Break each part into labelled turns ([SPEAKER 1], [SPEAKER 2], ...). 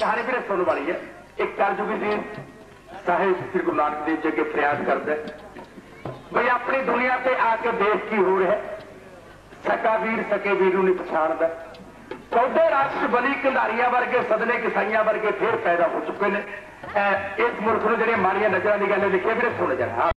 [SPEAKER 1] ਕਹਾਣੀ ਵੀਰੇ ਸੁਣਨ ਵਾਲੀ ਹੈ। ਇੱਕ ਕਰਜੂਗੀ ਜੀ ਸਾਹਿਬ ਸ੍ਰੀ ਗੁਰੂ ਨਾਨਕ ਦੇਵ ਜੀ ਅੱਗੇ ਫਰਿਆਦ ਕਰਦਾ। ਬਈ ਆਪਣੀ ਦੁਨੀਆ ਤੇ ਆ ਕੇ ਦੇਖ ਕੀ ਹੋ ਰਿਹਾ ਸਕਾ ਵੀਰ ਸਕੇ ਵੀਰ ਨੂੰ ਨਹੀਂ ਪਛਾਣਦਾ। ਚੌਦੇ ਰਾਸ਼ਟਰ ਬਲੀ ਕੰਧਾਰੀਆਂ ਵਰਗੇ ਸਦਨੇ ਕਿਸਾਈਆਂ ਵਰਗੇ ਫੇਰ ਪੈਦਾ ਹੋ ਚੁੱਕੇ ਨੇ। ਇਸ ਮੁਲਕ ਨੂੰ ਜਿਹੜੀਆਂ ਮਾੜੀਆਂ ਨਜ਼ਰਾਂ ਦੀ ਗੱਲ ਲਿਖੀ ਵੀਰੇ ਸੁਣ
[SPEAKER 2] ਜਾਣਾ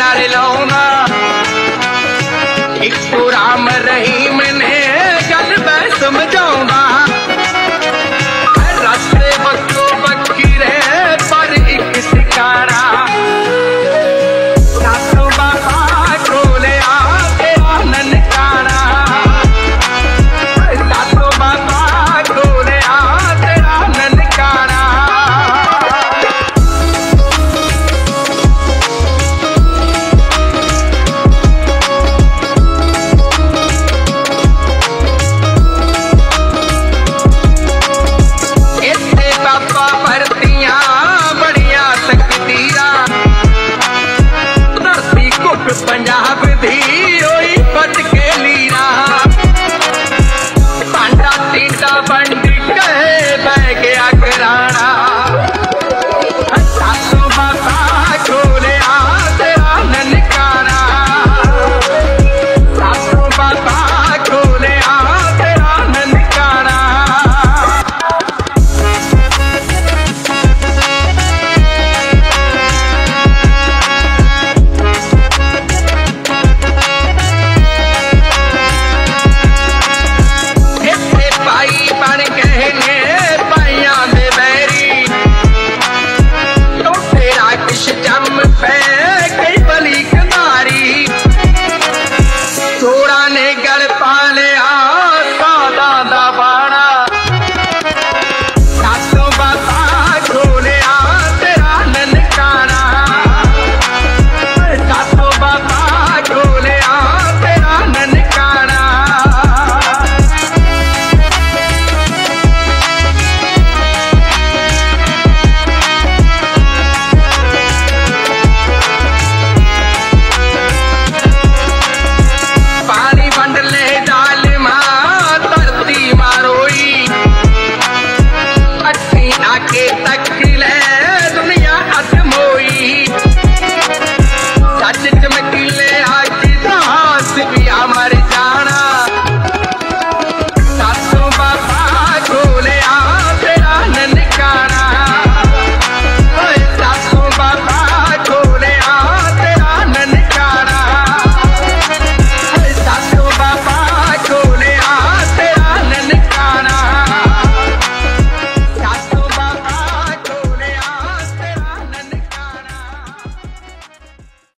[SPEAKER 2] not alone.